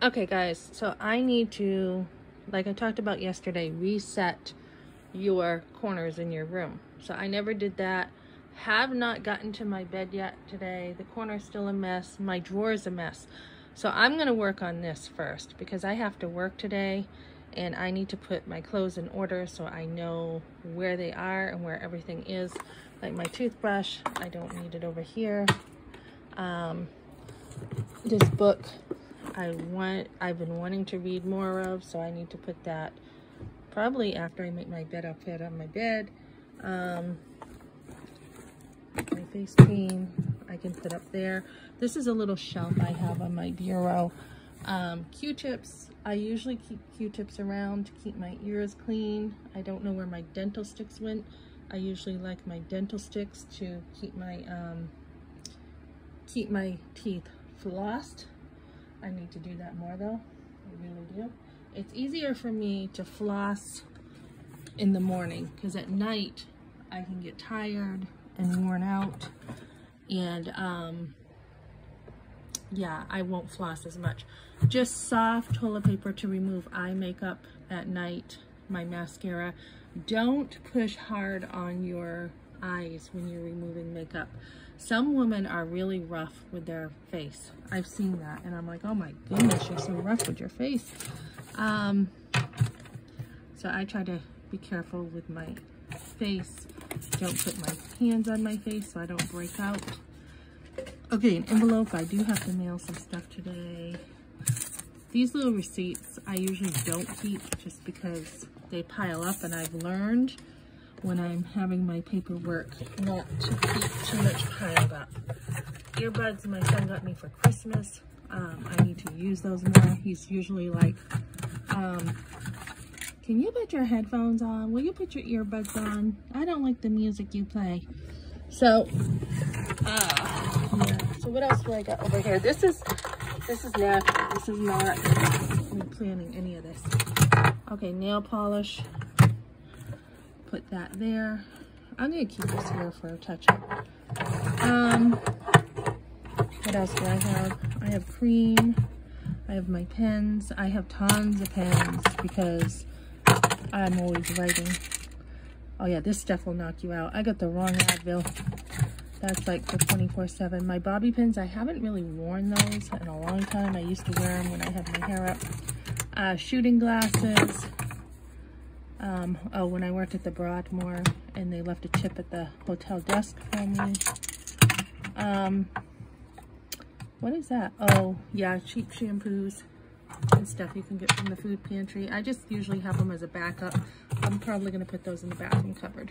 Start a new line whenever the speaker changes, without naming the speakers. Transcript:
Okay, guys, so I need to, like I talked about yesterday, reset your corners in your room. So I never did that. Have not gotten to my bed yet today. The corner's still a mess. My drawer's a mess. So I'm going to work on this first because I have to work today and I need to put my clothes in order so I know where they are and where everything is. Like my toothbrush, I don't need it over here. Um, this book I want I've been wanting to read more of, so I need to put that probably after I make my bed I'll put it on my bed. Um, my face cream I can put up there. This is a little shelf I have on my bureau. Um, Q-tips, I usually keep Q-tips around to keep my ears clean. I don't know where my dental sticks went. I usually like my dental sticks to keep my um, keep my teeth flossed. I need to do that more though. I really do. It's easier for me to floss in the morning because at night I can get tired and worn out and um, yeah, I won't floss as much. Just soft toilet paper to remove eye makeup at night, my mascara. Don't push hard on your eyes when you're removing makeup. Some women are really rough with their face. I've seen that and I'm like, oh my goodness, you're so rough with your face. Um, so I try to be careful with my face. Don't put my hands on my face so I don't break out. Okay, an envelope. I do have to mail some stuff today. These little receipts I usually don't keep just because they pile up and I've learned when I'm having my paperwork not to keep too much piled up. Earbuds my son got me for Christmas. Um, I need to use those more. He's usually like, um, can you put your headphones on? Will you put your earbuds on? I don't like the music you play. So, uh, yeah. So what else do I got over here? This is, this is not, this is not me planning any of this. Okay, nail polish put that there. I'm gonna keep this here for a touch-up. Um, what else do I have? I have cream. I have my pens. I have tons of pens because I'm always writing. Oh yeah, this stuff will knock you out. I got the wrong Advil. That's like for 24-7. My bobby pins, I haven't really worn those in a long time. I used to wear them when I had my hair up. Uh, shooting glasses. Um, oh, when I worked at the Broadmoor and they left a tip at the hotel desk for me. Um, what is that? Oh, yeah, cheap shampoos and stuff you can get from the food pantry. I just usually have them as a backup. I'm probably going to put those in the bathroom cupboard.